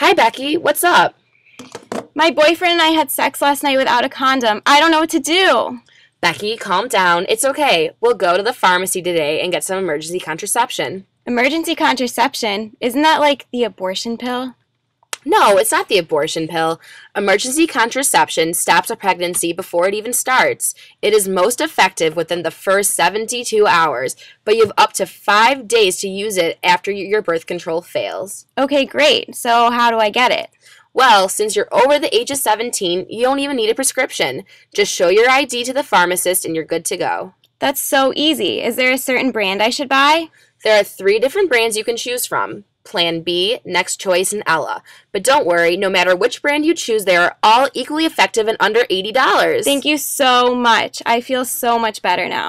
Hi, Becky. What's up? My boyfriend and I had sex last night without a condom. I don't know what to do. Becky, calm down. It's okay. We'll go to the pharmacy today and get some emergency contraception. Emergency contraception? Isn't that like the abortion pill? No, it's not the abortion pill. Emergency contraception stops a pregnancy before it even starts. It is most effective within the first 72 hours, but you have up to five days to use it after your birth control fails. Okay, great. So, how do I get it? Well, since you're over the age of 17, you don't even need a prescription. Just show your ID to the pharmacist and you're good to go. That's so easy. Is there a certain brand I should buy? There are three different brands you can choose from. Plan B, Next Choice, and Ella. But don't worry, no matter which brand you choose, they are all equally effective and under $80. Thank you so much. I feel so much better now.